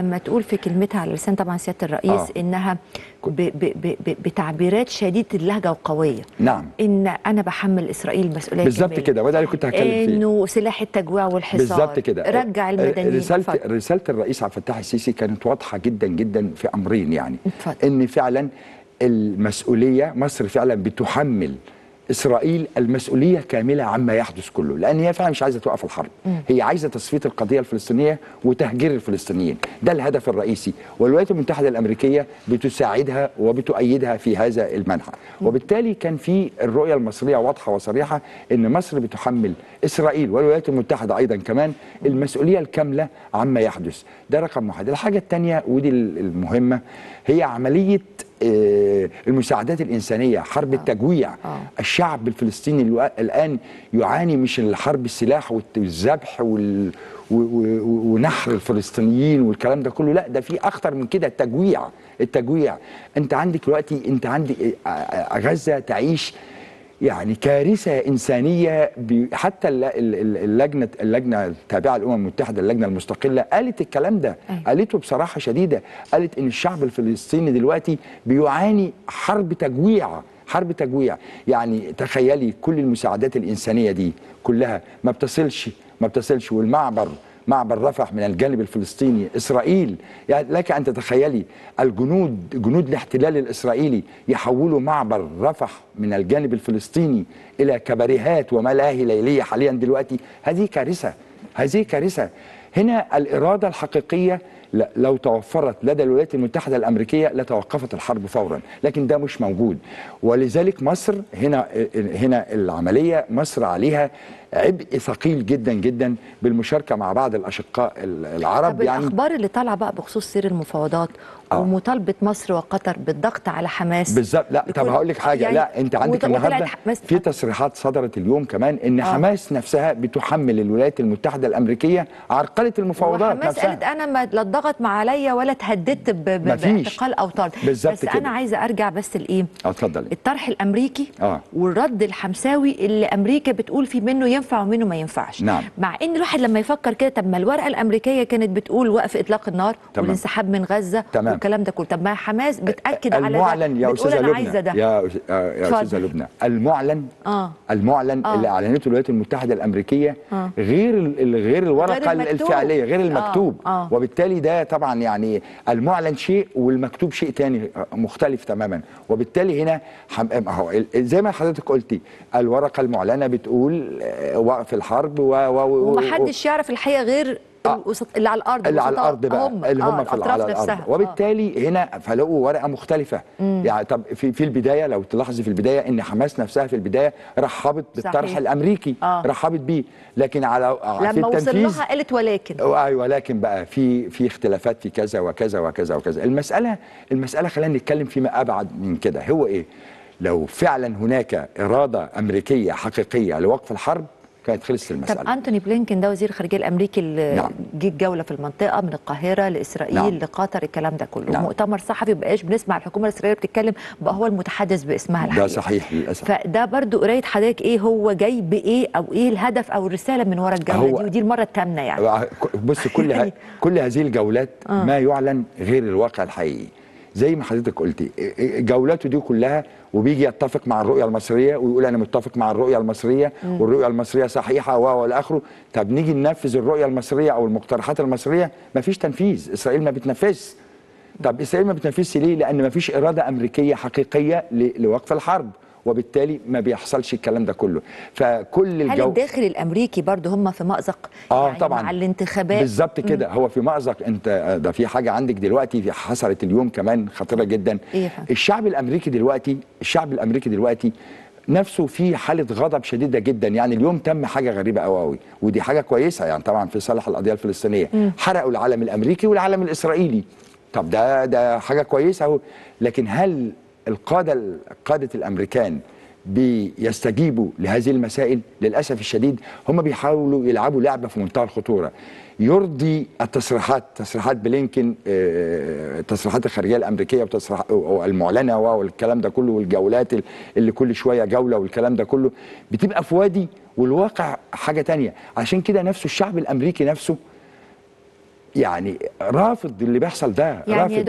لما تقول في كلمتها على لسان طبعا سيادة الرئيس آه. آه. إنها ب ب ب ب بتعبيرات شديدة اللهجة وقوية نعم إن أنا بحمل إسرائيل مسؤولية بالظبط. كده وده اللي كنت هتكلم فيه إنه سلاح التجويع والحصار بالظبط كده رجع المدنيين رسالة اتفضل. رسالة الرئيس عبد الفتاح السيسي كانت واضحة جدا جدا في أمرين يعني اتفضل. إن فعلا المسؤولية مصر فعلا بتحمل إسرائيل المسؤولية كاملة عما يحدث كله لأن هي فعلا مش عايزة توقف الحرب. هي عايزة تصفية القضية الفلسطينية وتهجير الفلسطينيين. ده الهدف الرئيسي. والولايات المتحدة الأمريكية بتساعدها وبتؤيدها في هذا المنحى. وبالتالي كان في الرؤية المصرية واضحة وصريحة إن مصر بتحمل إسرائيل والولايات المتحدة أيضا كمان المسؤولية الكاملة عما يحدث. ده رقم واحد. الحاجة الثانية ودي المهمة هي عملية المساعدات الإنسانية حرب التجويع. آه. الشعب الفلسطيني الآن يعاني مش الحرب السلاح والذبح وال و- و- ونحر الفلسطينيين والكلام ده كله. لا ده في أخطر من كده التجويع. التجويع. أنت عندك دلوقتي أنت عندك آه، آه، غزة تعيش يعني كارثة إنسانية حتى الل- ال- ال- اللجنه اللجنة التابعة للأمم المتحدة اللجنة المستقلة قالت الكلام ده أيوة. قالته بصراحة شديدة قالت إن الشعب الفلسطيني دلوقتي بيعاني حرب تجويع حرب تجويع يعني تخيلي كل المساعدات الإنسانية دي كلها ما بتصلش ما بتصلش والمعبر معبر رفح من الجانب الفلسطيني إسرائيل. يعني لك أن تتخيلي الجنود جنود الاحتلال الإسرائيلي يحولوا معبر رفح من الجانب الفلسطيني إلى كباريهات وملاهي ليلية حاليا دلوقتي. هذه كارثة هذه كارثة. هنا الإرادة الحقيقية ل- لو توفرت لدى الولايات المتحدة الأمريكية لتوقفت الحرب فورا لكن ده مش موجود. ولذلك مصر هنا هنا العملية مصر عليها عبء ثقيل جدا جدا بالمشاركة مع بعض الأشقاء ال- العرب طب يعني الأخبار اللي طالعة بقى بخصوص سير المفاوضات آه. ومطالبة مصر وقطر بالضغط على حماس بالظبط لا طب هقول لك حاجة يعني لا أنت عندك النهارده حماس- في تصريحات صدرت اليوم كمان إن آه. حماس نفسها بتحمل الولايات المتحدة الأمريكية عرقلة المفاوضات نفسها قالت أنا ما لا اتضغط مع عليا ولا اتهددت. باعتقال أو طرد بس كده. أنا عايزة أرجع بس لإيه اتفضلي الطرح الأمريكي آه. والرد الحمساوي اللي أمريكا بتقول في منه ينفع ومنه ما ينفعش نعم. مع إن الواحد لما يفكر كده طب ما الورقة الأمريكية كانت بتقول وقف إطلاق النار تمام. والانسحاب من غزة تمام. والكلام ده كله طب ما حماس بتأكد على ده المعلن يا أستاذة لبنى يا آه، يا. أستاذة لبنى المعلن آه المعلن آه. اللي أعلنته الولايات المتحدة الأمريكية آه. غير غير الورقة غير. الفعلية غير المكتوب آه. آه. وبالتالي ده طبعا يعني المعلن شيء والمكتوب شيء تاني آه، مختلف تماما وبالتالي هنا حم... زي ما حضرتك قلتي الورقة المعلنة بتقول آه، وقف الحرب و... و... و... ومحدش يعرف الحقيقة غير آه. اللي على الأرض اللي على الأرض بقى هم اللي هم آه في على الأرض نفسها. آه. وبالتالي هنا فلقوا ورقة مختلفة يعني طب في في البداية لو تلاحظي في البداية إن حماس نفسها في البداية رحبت بالطرح صحيح. الأمريكي آه. رحبت بيه لكن على في لما وصل التنفيذ لها قالت ولكن أيوه ولكن بقى في في اختلافات في كذا وكذا وكذا وكذا المساله المسألة خلينا نتكلم فيما أبعد من كده هو إيه لو فعلا هناك إرادة أمريكية حقيقية لوقف الحرب كانت خلصت طب المسألة أنتوني بلينكن ده وزير الخارجيه الأمريكي اللي نعم. جه الجولة في المنطقة من القاهرة لإسرائيل نعم. لقطر الكلام ده كله نعم. مؤتمر صحفي بقاش بنسمع الحكومة الإسرائيلية بتتكلم بقى هو المتحدث باسمها الحقيقي ده صحيح للأسف فده برضو قراية حضرتك إيه هو جاي بإيه أو إيه الهدف أو الرسالة من ورا الجولة دي ودي المرة الثامنه يعني بص كل. يعني- كل هذه الجولات آه. ما يعلن غير الواقع الحقيقي زي ما حضرتك قلتي جولاته دي كلها وبيجي يتفق مع الرؤية المصرية ويقول أنا متفق مع الرؤية المصرية والرؤية المصرية صحيحة و والى اخره طب نيجي ننفذ الرؤية المصرية أو المقترحات المصرية؟ ما فيش تنفيذ إسرائيل ما بتنفذش. طب إسرائيل ما بتنفذش ليه؟ لأن ما فيش إرادة أمريكية حقيقية. لوقف الحرب. وبالتالي ما بيحصلش الكلام ده كله. فكل هل الجو الداخل الأمريكي برضو هم في مأزق؟ آه يعني طبعا. مع الانتخابات. بالظبط كده. هو في مأزق. انت ده في حاجة عندك دلوقتي في حصلت اليوم كمان خطيرة جدا. إيه يا فندم؟ الشعب الأمريكي دلوقتي الشعب الأمريكي دلوقتي نفسه في حالة غضب شديدة جدا. يعني اليوم تم حاجة غريبة قوي قوي ودي حاجة كويسة يعني طبعا في صالح القضية الفلسطينية. حرقوا العلم الأمريكي والعلم الإسرائيلي. طب ده ده حاجة كويسة اهو لكن هل القادة قادة الأمريكان بيستجيبوا لهذه المسائل للأسف الشديد هم بيحاولوا يلعبوا لعبة في منتهى الخطورة. يرضي التصريحات تصريحات بلينكن آه، تصريحات الخارجية الأمريكية وتصريح المعلنة والكلام ده كله والجولات اللي كل شوية جولة والكلام ده كله بتبقى في وادي والواقع حاجة تانية. عشان كده نفسه الشعب الأمريكي نفسه يعني رافض اللي بيحصل ده يعني رافض.